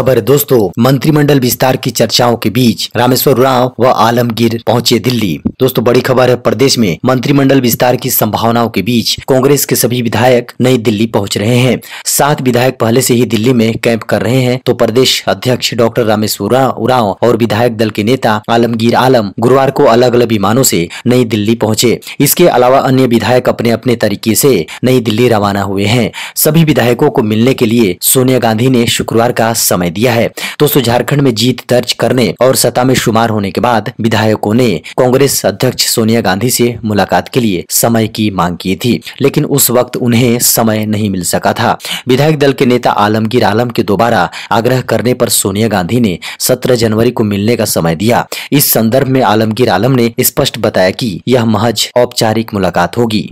खबर है, दोस्तों, मंत्रिमंडल विस्तार की चर्चाओं के बीच रामेश्वर उरांव व आलमगीर पहुँचे दिल्ली। दोस्तों, बड़ी खबर है, प्रदेश में मंत्रिमंडल विस्तार की संभावनाओं के बीच कांग्रेस के सभी विधायक नई दिल्ली पहुँच रहे हैं। सात विधायक पहले से ही दिल्ली में कैंप कर रहे हैं तो प्रदेश अध्यक्ष डॉक्टर रामेश्वर उराव और विधायक दल के नेता आलमगीर आलम गुरुवार को अलग अलग विमानों से नई दिल्ली पहुँचे। इसके अलावा अन्य विधायक अपने अपने तरीके से नई दिल्ली रवाना हुए हैं। सभी विधायकों को मिलने के लिए सोनिया गांधी ने शुक्रवार का समय दिया है। दोस्तों, झारखंड में जीत दर्ज करने और सत्ता में शुमार होने के बाद विधायकों ने कांग्रेस अध्यक्ष सोनिया गांधी से मुलाकात के लिए समय की मांग की थी, लेकिन उस वक्त उन्हें समय नहीं मिल सका था। विधायक दल के नेता आलमगीर आलम के दोबारा आग्रह करने पर सोनिया गांधी ने 17 जनवरी को मिलने का समय दिया। इस संदर्भ में आलमगीर आलम ने स्पष्ट बताया कि यह महज औपचारिक मुलाकात होगी।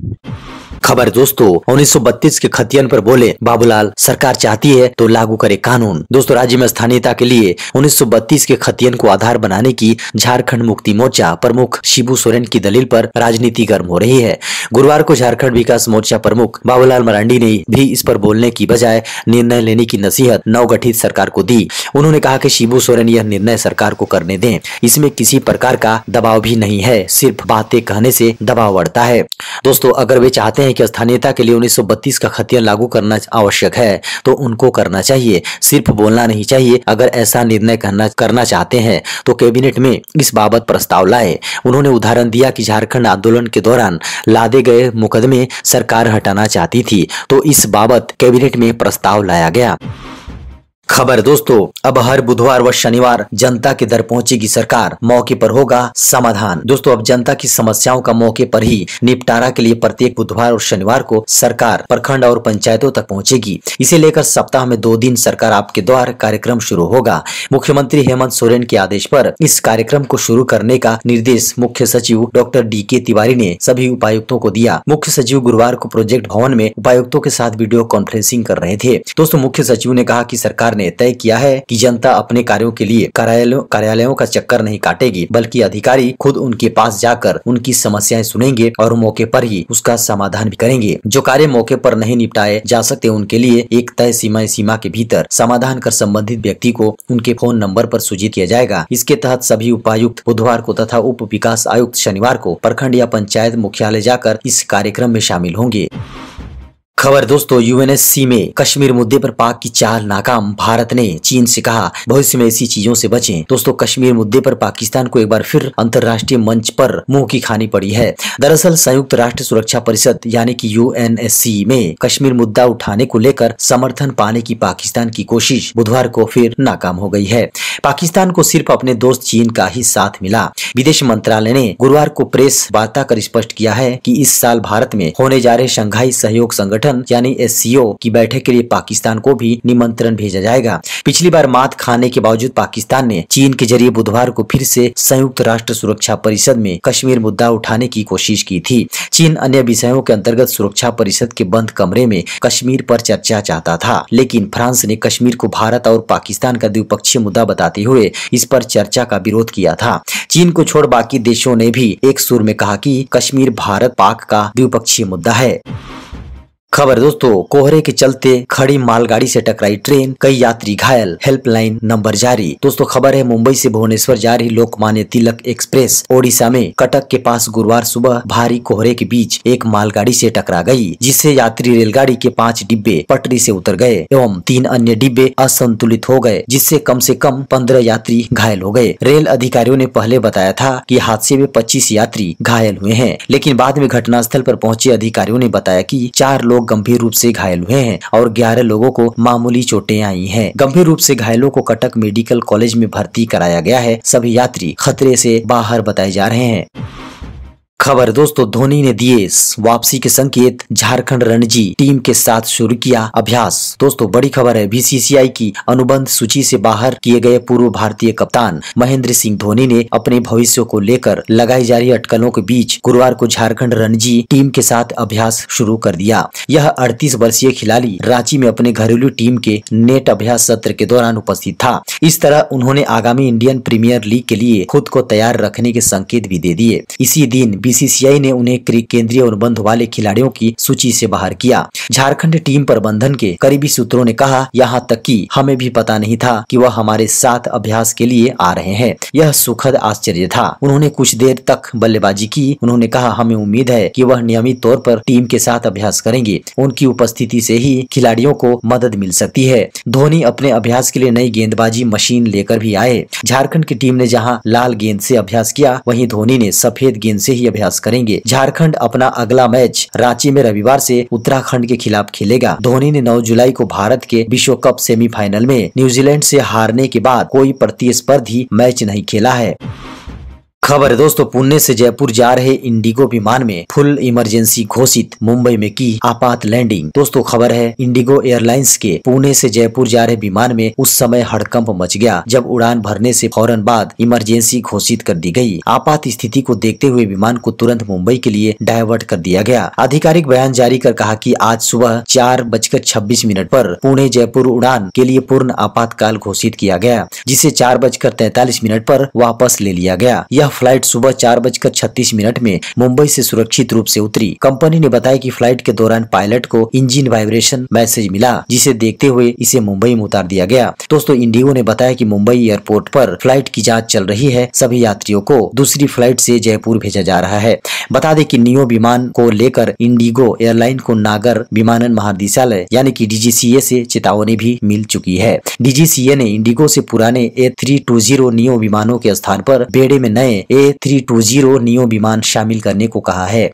खबर दोस्तों 1932 के खतियन पर बोले, बाबूलाल, सरकार चाहती है तो लागू करे कानून। दोस्तों, राज्य में स्थानीयता के लिए 1932 के खतियन को आधार बनाने की झारखंड मुक्ति मोर्चा प्रमुख शिबू सोरेन की दलील पर राजनीति गर्म हो रही है। गुरुवार को झारखंड विकास मोर्चा प्रमुख बाबूलाल मरांडी ने भी इस पर बोलने की बजाय निर्णय लेने की नसीहत नवगठित सरकार को दी। उन्होंने कहा की शिबू सोरेन यह निर्णय सरकार को करने दें। इसमें किसी प्रकार का दबाव भी नहीं है, सिर्फ़ बातें कहने से दबाव बढ़ता है। दोस्तों, अगर वे चाहते हैं कि स्थानीयता के लिए 1932 का खतिया लागू करना आवश्यक है तो उनको करना चाहिए। सिर्फ़ बोलना नहीं चाहिए। अगर ऐसा निर्णय करना करना चाहते हैं तो कैबिनेट में इस बाबत प्रस्ताव लाए। उन्होंने उदाहरण दिया कि झारखंड आंदोलन के दौरान लादे गए मुकदमे सरकार हटाना चाहती थी तो इस बाबत कैबिनेट में प्रस्ताव लाया गया। खबर, दोस्तों, अब हर बुधवार व शनिवार जनता के दर पहुंचेगी सरकार। मौके पर होगा समाधान। दोस्तों, अब जनता की समस्याओं का मौके पर ही निपटारा के लिए प्रत्येक बुधवार और शनिवार को सरकार, प्रखंड और पंचायतों तक पहुंचेगी। इसे लेकर सप्ताह में दो दिन सरकार आपके द्वार कार्यक्रम शुरू होगा। मुख्यमंत्री हेमंत सोरेन के आदेश पर इस कार्यक्रम को शुरू करने का निर्देश मुख्य सचिव डॉक्टर डी के तिवारी ने सभी उपायुक्तों को दिया। मुख्य सचिव गुरुवार को प्रोजेक्ट भवन में उपायुक्तों के साथ वीडियो कॉन्फ्रेंसिंग कर रहे थे। दोस्तों, मुख्य सचिव ने कहा की सरकार ने तय किया है कि जनता अपने कार्यों के लिए कार्यालयों का चक्कर नहीं काटेगी, बल्कि अधिकारी खुद उनके पास जाकर उनकी समस्याएँ सुनेंगे और मौके पर ही उसका समाधान भी करेंगे। जो कार्य मौके पर नहीं निपटाए जा सकते उनके लिए एक तय सीमा सीमा के भीतर समाधान कर संबंधित व्यक्ति को उनके फ़ोन नंबर पर सूचित किया जाएगा। इसके तहत सभी उपायुक्त, बुधवार को तथा उप विकास आयुक्त शनिवार को प्रखंड या पंचायत मुख्यालय जाकर इस कार्यक्रम में शामिल होंगे। खबर दोस्तों यूएनएससी में कश्मीर मुद्दे पर पाक की चाल नाकाम। भारत ने चीन से कहा, भविष्य में ऐसी चीज़ों से बचें। दोस्तों, कश्मीर मुद्दे पर पाकिस्तान को एक बार फिर अंतर्राष्ट्रीय मंच पर मुँह की खानी पड़ी है। दरअसल, संयुक्त राष्ट्र सुरक्षा परिषद, यानी कि यूएनएससी में कश्मीर मुद्दा उठाने को लेकर समर्थन पाने की पाकिस्तान की कोशिश बुधवार को फिर नाकाम हो गई है। पाकिस्तान को सिर्फ़ अपने दोस्त चीन का ही साथ मिला। विदेश मंत्रालय ने गुरुवार को प्रेस वार्ता कर स्पष्ट किया है कि इस साल भारत में होने जा रहे शंघाई सहयोग संगठन संगठन, यानी एससीओ की बैठक के लिए पाकिस्तान को भी निमंत्रण भेजा जाएगा। पिछली बार मात खाने के बावजूद पाकिस्तान ने चीन के ज़रिए बुधवार को फिर से संयुक्त राष्ट्र सुरक्षा परिषद में कश्मीर मुद्दा उठाने की कोशिश की थी। चीन अन्य विषयों के अंतर्गत सुरक्षा परिषद के बंद कमरे में कश्मीर पर चर्चा चाहता था, लेकिन फ्रांस ने कश्मीर को भारत और पाकिस्तान का द्विपक्षीय मुद्दा बताते हुए इस पर चर्चा का विरोध किया था। चीन को छोड़ बाकी देशों ने भी एक सुर में कहा कि कश्मीर भारत पाक का द्विपक्षीय मुद्दा है। खबर दोस्तों, कोहरे के चलते खड़ी मालगाड़ी से टकराई ट्रेन, कई यात्री घायल, हेल्पलाइन नंबर जारी। दोस्तों, खबर है मुंबई से भुवनेश्वर जा रही लोकमान्य तिलक एक्सप्रेस, ओडिशा में कटक के पास गुरुवार सुबह भारी कोहरे के बीच एक मालगाड़ी से टकरा गई, जिससे यात्री रेलगाड़ी के पाँच डिब्बे पटरी से उतर गए एवं तीन अन्य डिब्बे असंतुलित हो गए, जिससे कम से कम पंद्रह यात्री घायल हो गए। रेल अधिकारियों ने पहले बताया था कि हादसे में पच्चीस यात्री घायल हुए हैं, लेकिन बाद में घटनास्थल पर पहुँचे अधिकारियों ने बताया कि चार लोग गंभीर रूप से घायल हुए हैं और 11 लोगों को मामूली चोटें आई हैं। गंभीर रूप से घायलों को कटक मेडिकल कॉलेज में भर्ती कराया गया है सभी यात्री खतरे से बाहर बताए जा रहे हैं खबर दोस्तों, धोनी ने दिए वापसी के संकेत। झारखंड रणजी टीम के साथ शुरू किया अभ्यास। दोस्तों, बड़ी खबर है, बीसीसीआई की अनुबंध सूची से बाहर किए गए पूर्व भारतीय कप्तान महेंद्र सिंह धोनी ने अपने भविष्य को लेकर लगाई जा रही अटकलों के बीच गुरुवार को झारखंड रणजी टीम के साथ अभ्यास शुरू कर दिया। यह अड़तीस वर्षीय खिलाड़ी रांची में अपने घरेलू टीम के नेट अभ्यास सत्र के दौरान उपस्थित था। इस तरह उन्होंने आगामी इंडियन प्रीमियर लीग के लिए खुद को तैयार रखने के संकेत भी दे दिए। इसी दिन बीसीसीआई ने उन्हें केंद्रीय अनुबंध वाले खिलाड़ियों की सूची से बाहर किया। झारखंड टीम प्रबंधन के करीबी सूत्रों ने कहा, यहाँ तक कि हमें भी पता नहीं था कि वह हमारे साथ अभ्यास के लिए आ रहे हैं। यह सुखद आश्चर्य था। उन्होंने कुछ देर तक बल्लेबाजी की। उन्होंने कहा, हमें उम्मीद है कि वह नियमित तौर पर टीम के साथ अभ्यास करेंगे। उनकी उपस्थिति से ही खिलाड़ियों को मदद मिल सकती है। धोनी अपने अभ्यास के लिए नई गेंदबाजी मशीन लेकर भी आए। झारखंड की टीम ने जहाँ लाल गेंद से अभ्यास किया, वहीं धोनी ने सफ़ेद गेंद से ही अभ्यास करेंगे। झारखंड अपना अगला मैच रांची में रविवार से उत्तराखंड के खिलाफ खेलेगा। धोनी ने 9 जुलाई को भारत के विश्व कप सेमीफाइनल में न्यूजीलैंड से हारने के बाद कोई प्रतिस्पर्धी मैच नहीं खेला है। खबर है दोस्तों, पुणे से जयपुर जा रहे इंडिगो विमान में फुल इमरजेंसी घोषित, मुंबई में की आपात लैंडिंग। दोस्तों, खबर है, इंडिगो एयरलाइंस के पुणे से जयपुर जा रहे विमान में उस समय हड़कंप मच गया, जब उड़ान भरने से फ़ौरन बाद इमरजेंसी घोषित कर दी गई। आपात स्थिति को देखते हुए विमान को तुरंत मुंबई के लिए डायवर्ट कर दिया गया। आधिकारिक बयान जारी कर कहा की आज सुबह चार बजकर छब्बीस मिनट पर पुणे जयपुर उड़ान के लिए पूर्ण आपातकाल घोषित किया गया, जिसे चार बजकर तैतालीस मिनट पर वापस ले लिया गया। यह फ़्लाइट सुबह चार बजकर छत्तीस मिनट में मुंबई से सुरक्षित रूप से उतरी। कंपनी ने बताया कि फ़्लाइट के दौरान पायलट को इंजन वाइब्रेशन मैसेज मिला, जिसे देखते हुए इसे मुंबई में उतार दिया गया। दोस्तों, इंडिगो ने बताया कि मुंबई एयरपोर्ट पर फ़्लाइट की जाँच चल रही है। सभी यात्रियों को दूसरी फ़्लाइट से जयपुर भेजा जा रहा है। बता दें कि नियो विमान को लेकर इंडिगो एयरलाइन को नागर विमानन महानिदेशालय, यानी कि डीजीसीए से चेतावनी भी मिल चुकी है। डीजीसीए ने इंडिगो से पुराने A three two zero neo विमानों के स्थान पर बेड़े में नए A three two zero neo विमान शामिल करने को कहा है।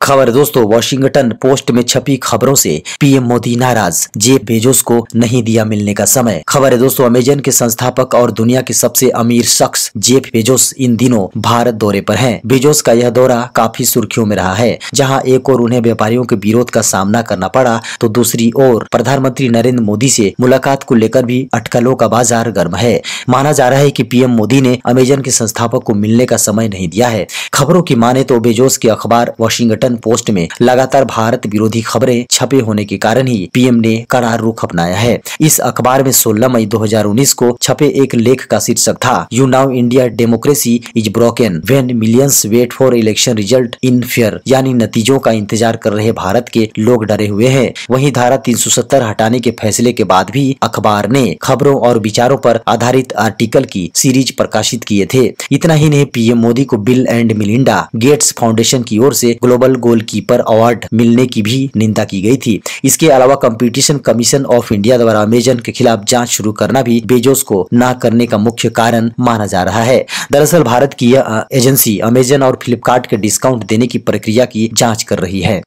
खबर दोस्तों वॉशिंगटन पोस्ट में छपी खबरों से पीएम मोदी नाराज़। जेब बेजोस को नहीं दिया मिलने का समय। खबर है दोस्तों अमेजन के संस्थापक और दुनिया के सबसे अमीर शख्स जेब बेजोस इन दिनों भारत दौरे पर हैं। बेजोस का यह दौरा काफ़ी सुर्खियों में रहा है, जहाँ एक और उन्हें व्यापारियों के विरोध का सामना करना पड़ा तो दूसरी ओर प्रधानमंत्री नरेंद्र मोदी से मुलाकात को लेकर भी अटकलों का बाज़ार गर्म है। माना जा रहा है की पीएम मोदी ने अमेजन के संस्थापक को मिलने का समय नहीं दिया है। खबरों की माने तो बेजोस के अखबार वॉशिंगटन वॉशिंगटन पोस्ट में लगातार भारत विरोधी खबरें छपे होने के कारण ही पीएम ने करार रुख अपनाया है। इस अखबार में 16 मई 2019 को छपे एक लेख का शीर्षक था you now India democracy is broken when millions wait for election result unfair यानी नतीजों का इंतज़ार कर रहे भारत के लोग डरे हुए हैं। वहीं धारा 370 हटाने के फैसले के बाद भी अखबार ने खबरों और विचारों पर आधारित आर्टिकल की सीरीज़ प्रकाशित किए थे। इतना ही नहीं पीएम मोदी को Bill and Melinda Gates Foundation की ओर से ग्लोबल गोलकीपर अवार्ड मिलने की भी निंदा की गई थी। इसके अलावा कंपटीशन कमीशन ऑफ़ इंडिया द्वारा अमेजन के खिलाफ जाँच शुरू करना भी बेजोस को न करने का मुख्य कारण माना जा रहा है। दरअसल भारत की यह एजेंसी अमेजन और फ्लिपकार्ट के डिस्काउंट देने की प्रक्रिया की जाँच कर रही है।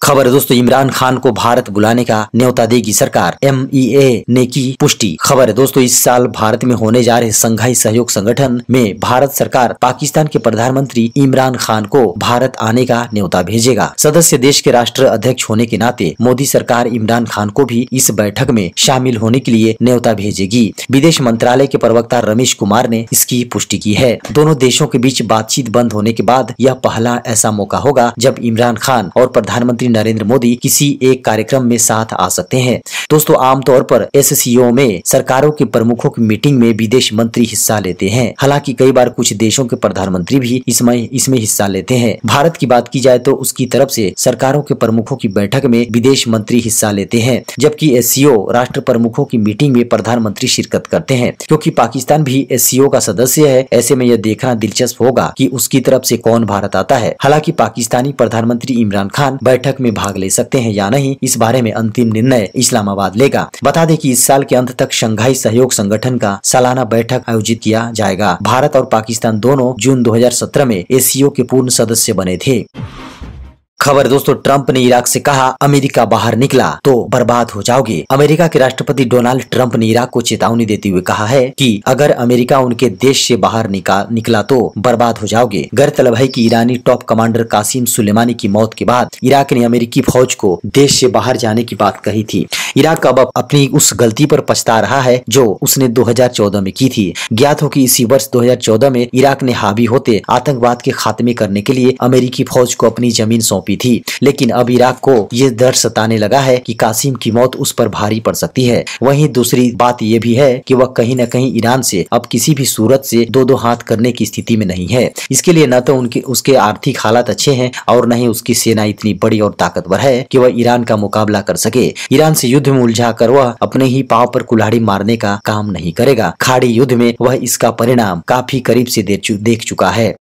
खबर दोस्तों, इमरान खान को भारत बुलाने का न्योता देगी सरकार। एमईए ने की पुष्टि। खबर दोस्तों, इस साल भारत में होने जा रहे संघाई सहयोग संगठन में भारत सरकार पाकिस्तान के प्रधानमंत्री इमरान खान को भारत आने का न्योता भेजेगा। सदस्य देश के राष्ट्र अध्यक्ष होने के नाते मोदी सरकार इमरान खान को भी इस बैठक में शामिल होने के लिए न्योता भेजेगी। विदेश मंत्रालय के प्रवक्ता रमेश कुमार ने इसकी पुष्टि की है। दोनों देशों के बीच बातचीत बंद होने के बाद यह पहला ऐसा मौका होगा जब इमरान खान और प्रधानमंत्री नरेंद्र मोदी किसी एक कार्यक्रम में साथ आ सकते हैं। दोस्तों, आमतौर पर एससीओ में सरकारों के प्रमुखों की मीटिंग में विदेश मंत्री हिस्सा लेते हैं। हालाँकि कई बार कुछ देशों के प्रधानमंत्री भी इसमें इसमें हिस्सा लेते हैं। भारत की बात की जाए तो उसकी तरफ़ से सरकारों के प्रमुखों की बैठक में विदेश मंत्री हिस्सा लेते हैं, जबकि एससीओ राष्ट्र प्रमुखों की मीटिंग में प्रधानमंत्री शिरकत करते हैं। क्योंकि पाकिस्तान भी एससीओ का सदस्य है, ऐसे में यह देखना दिलचस्प होगा कि उसकी तरफ़ से कौन भारत आता है। हालाँकि पाकिस्तानी प्रधानमंत्री इमरान खान बैठक में भाग ले सकते हैं या नहीं, इस बारे में अंतिम निर्णय इस्लामाबाद लेगा। बता दें कि इस साल के अंत तक शंघाई सहयोग संगठन का सालाना बैठक आयोजित किया जाएगा। भारत और पाकिस्तान दोनों जून 2017 में एशियो के पूर्ण सदस्य बने थे। खबर दोस्तों, ट्रंप ने इराक से कहा, अमेरिका बाहर निकला तो बर्बाद हो जाओगे। अमेरिका के राष्ट्रपति डोनाल्ड ट्रंप ने इराक को चेतावनी देते हुए कहा है कि अगर अमेरिका उनके देश से बाहर निकाल निकला तो बर्बाद हो जाओगे। गौरतलब है कि ईरानी टॉप कमांडर कासिम सुलेमानी की मौत के बाद इराक ने अमेरिकी फौज को देश से बाहर जाने की बात कही थी। इराक अब अपनी उस गलती पर पछता रहा है जो उसने 2014 में की थी। ज्ञात हो कि इसी वर्ष 2014 में इराक ने हावी होते आतंकवाद के खात्मे करने के लिए अमेरिकी फौज को अपनी ज़मीन सौंपी चुकी थी। लेकिन अब इराक को ये डर सताने लगा है कि कासिम की मौत उस पर भारी पड़ सकती है। वहीं दूसरी बात ये भी है कि वह कहीं न कहीं ईरान से अब किसी भी सूरत से दो दो हाथ करने की स्थिति में नहीं है। इसके लिए न तो उनके, उसके आर्थिक हालात अच्छे हैं और न ही उसकी सेना इतनी बड़ी और ताकतवर है कि वह ईरान का मुकाबला कर सके। ईरान से युद्ध में उलझा कर वह अपने ही पाव पर कुल्हाड़ी मारने का काम नहीं करेगा। खाड़ी युद्ध में वह इसका परिणाम काफ़ी करीब से देख चुका है।